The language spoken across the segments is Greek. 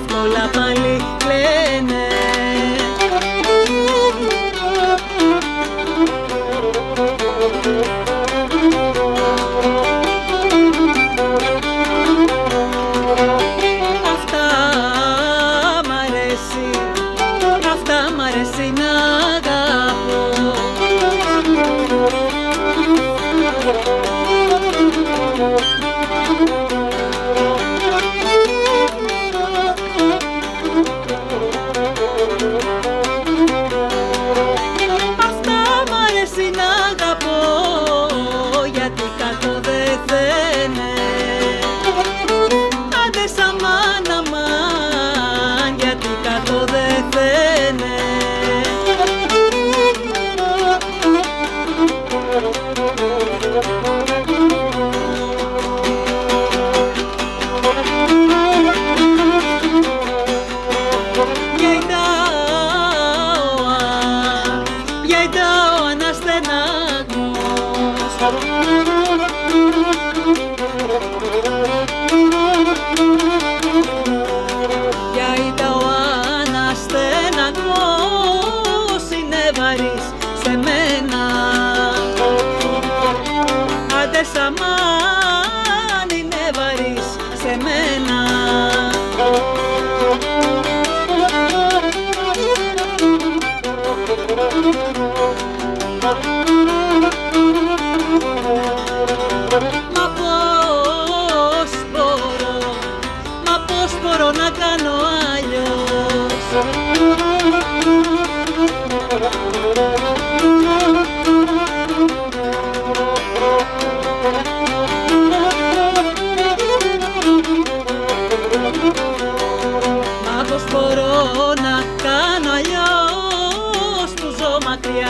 flow la palabra.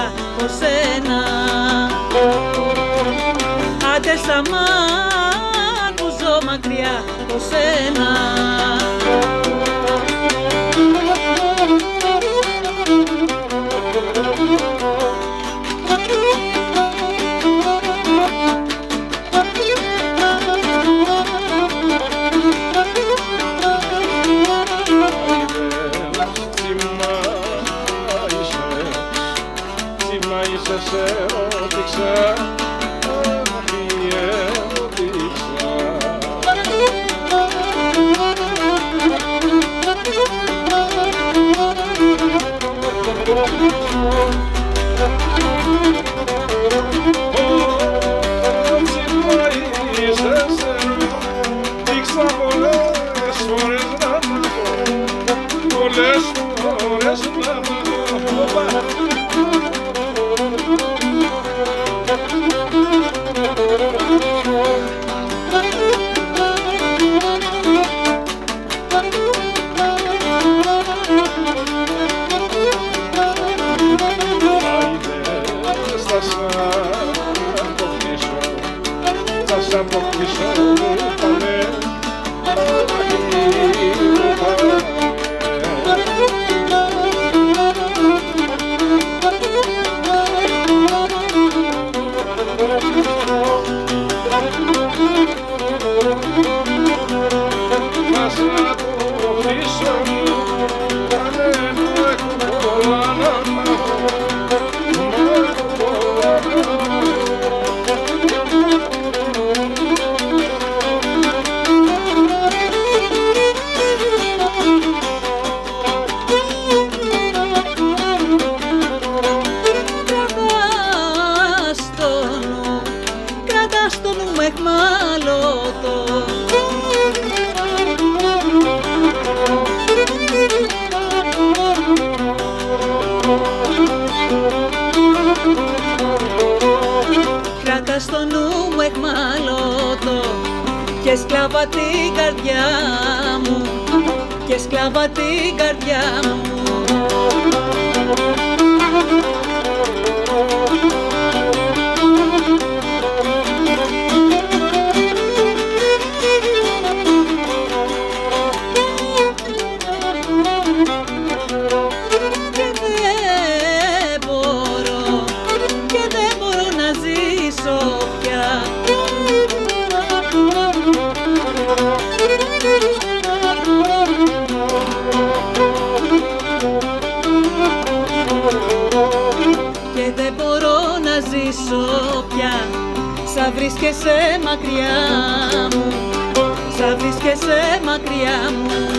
από σένα Άντε σταμάτ που ζω μακριά από σένα. Κράτα στο νου μου εχμαλώτο και σκλάβα την καρδιά μου και σκλάβα την καρδιά μου. βρίσκεσαι μακριά μου Σα βρίσκεσαι μακριά μου.